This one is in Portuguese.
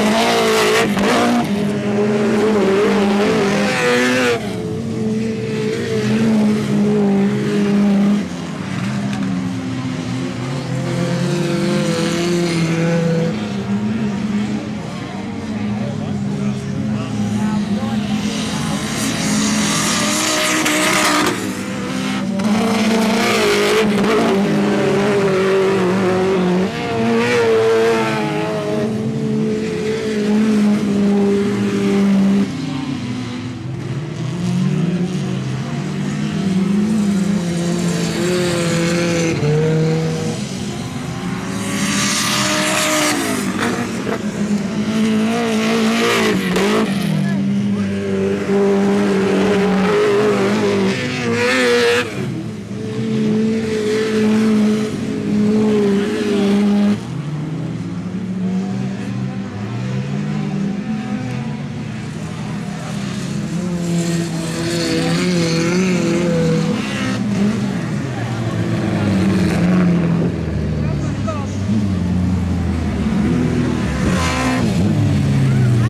Savior.